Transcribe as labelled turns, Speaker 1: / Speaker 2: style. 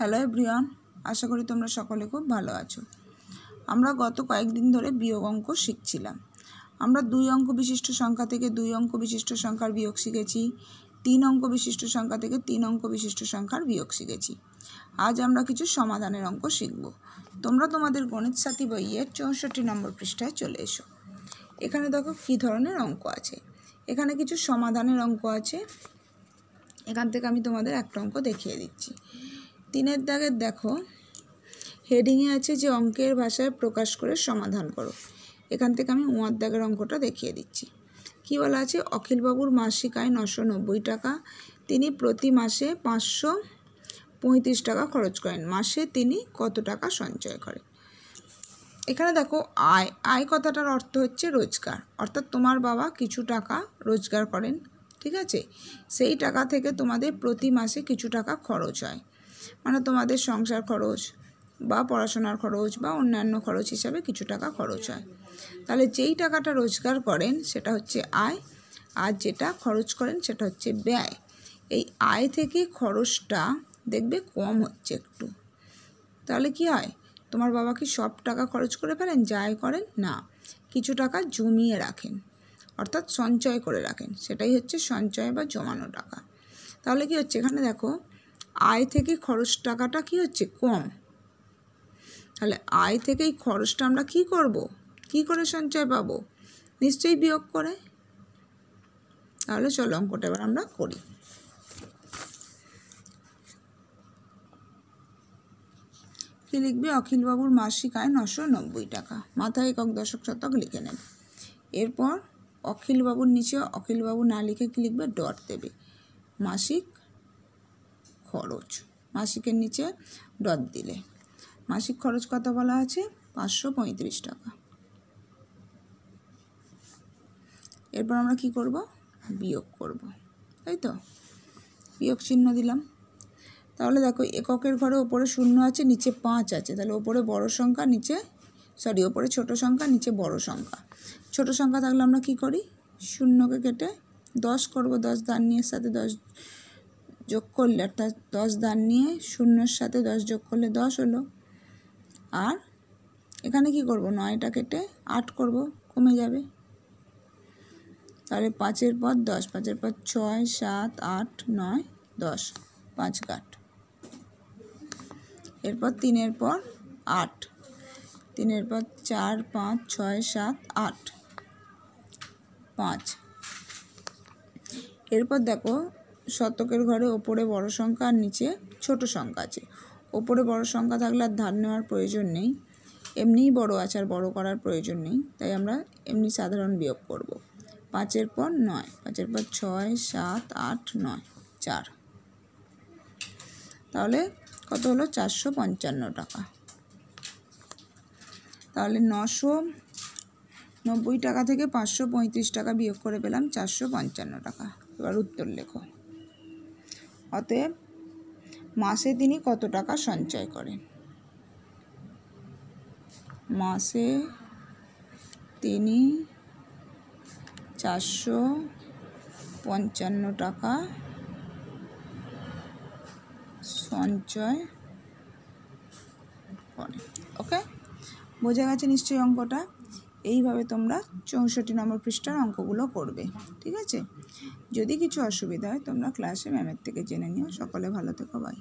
Speaker 1: Hello everyone আশা করি তোমরা সকলে খুব ভালো আছো। আমরা গত কয়েকদিন ধরে বিয়োগ অঙ্ক শিখছিলাম। আমরা দুই অঙ্ক বিশিষ্ট সংখ্যা থেকে দুই অঙ্ক বিশিষ্ট সংখ্যার বিয়োগ শিখেছি, তিন অঙ্ক বিশিষ্ট সংখ্যা থেকে তিন অঙ্ক বিশিষ্ট সংখ্যার বিয়োগ শিখেছি। আজ আমরা কিছু সমাধানের অঙ্ক শিখব। তোমরা তোমাদের গণিত সাথী বইয়ের চৌষট্টি নম্বর পৃষ্ঠায় চলে এসো। এখানে দেখো কী ধরনের অঙ্ক আছে। এখানে কিছু সমাধানের অঙ্ক আছে। এখান থেকে আমি তোমাদের একটা অঙ্ক দেখিয়ে দিচ্ছি। তিনের দাগের দেখো হেডিংয়ে আছে যে অঙ্কের ভাষায় প্রকাশ করে সমাধান করো। এখান থেকে আমি উয়ার দাগের অঙ্কটা দেখিয়ে দিচ্ছি। কী বলা আছে? অখিলবাবুর মাসিক আয় নশো নব্বই টাকা। তিনি প্রতি মাসে পাঁচশো পঁয়ত্রিশ টাকা খরচ করেন। মাসে তিনি কত টাকা সঞ্চয় করেন এখানে দেখো, আয় আয় কথাটার অর্থ হচ্ছে রোজগার। অর্থাৎ তোমার বাবা কিছু টাকা রোজগার করেন, ঠিক আছে? সেই টাকা থেকে তোমাদের প্রতি মাসে কিছু টাকা খরচ হয়। মানে তোমাদের সংসার খরচ বা পড়াশোনার খরচ বা অন্যান্য খরচ হিসাবে কিছু টাকা খরচ হয়। তাহলে যেই টাকাটা রোজগার করেন সেটা হচ্ছে আয়, আর যেটা খরচ করেন সেটা হচ্ছে ব্যয়। এই আয় থেকে খরচটা দেখবে কম হচ্ছে একটু। তাহলে কি হয়? তোমার বাবা কি সব টাকা খরচ করে ফেলেন? যা আয় করেন? না। কিছু টাকা জমিয়ে রাখেন, অর্থাৎ সঞ্চয় করে রাখেন। সেটাই হচ্ছে সঞ্চয় বা জমানো টাকা। তাহলে কি হচ্ছে? এখানে দেখো আয় থেকে খরচ টাকাটা কি হচ্ছে? কম। তাহলে আয় থেকে এই খরচটা আমরা কি করব? কি করে সঞ্চয় পাবো? নিশ্চয়ই বিয়োগ করে। তাহলে চলো অঙ্কটা এবার আমরা করি। কি লিখবে? অখিলবাবুর মাসিক আয় নশো নব্বই টাকা। মাথায় একক দশক শতক লিখে নেবে। এরপর অখিলবাবুর নিচে অখিলবাবু না লিখে কি লিখবে? ডট দেবে। মাসিক খরচ। মাসিকের নিচে ডট দিলে। মাসিক খরচ কত বলা আছে? পাঁচশো পঁয়ত্রিশ টাকা। এরপর আমরা কি করব? বিয়োগ করব। তাই তো? বিয়োগ চিহ্ন দিলাম। তাহলে দেখো, এককের ঘরে ওপরে শূন্য আছে, নিচে পাঁচ আছে। তাহলে ওপরে বড় সংখ্যা, নিচে সরি ওপরে ছোট সংখ্যা, নিচে বড় সংখ্যা। ছোট সংখ্যা থাকলে আমরা কি করি? শূন্যকে কেটে দশ করব, দশ দান নিয়ে সাথে দশ যোগ করলে, অর্থাৎ দশ দান নিয়ে শূন্যর সাথে দশ যোগ করলে দশ হলো আর এখানে কি করব? নয়টা কেটে আট করব, কমে যাবে। তাহলে পাঁচের পর দশ, পাঁচের পর ছয়, সাত, আট, নয়, দশ, পাঁচ কাঠ এরপর তিনের পর আট। তিনের পর চার, পাঁচ, ছয়, সাত, আট, পাঁচ। এরপর দেখো শতকের ঘরে ওপরে বড় সংখ্যা আর নিচে ছোট সংখ্যা আছে। ওপরে বড় সংখ্যা থাকলে আর ধার নেওয়ার প্রয়োজন নেই। এমনিই বড় আছে আর বড় করার প্রয়োজন নেই, তাই আমরা এমনি সাধারণ বিয়োগ করব। পাঁচের পর নয়, পাঁচের পর ছয়, সাত, আট, নয়, চার। তাহলে কত হলো? চারশো পঞ্চান্ন টাকা। তাহলে নশো নব্বই টাকা থেকে পাঁচশো পঁয়ত্রিশ টাকা বিয়োগ করে পেলাম চারশো পঞ্চান্ন টাকা। এবার উত্তর লেখো। অতএব মাসে তিনি কত টাকা সঞ্চয় করেন মাসে তিনি চারশো পঞ্চান্ন টাকা সঞ্চয় করে। ওকে বোঝা গেছে নিশ্চয়ই অঙ্কটা? এইভাবে তোমরা চৌষট্টি নম্বর পৃষ্ঠার অঙ্কগুলো করবে, ঠিক আছে? যদি কিছু অসুবিধা হয় তোমরা ক্লাসে ম্যামের থেকে জেনে নিও। সকলে ভালো থেকো বাই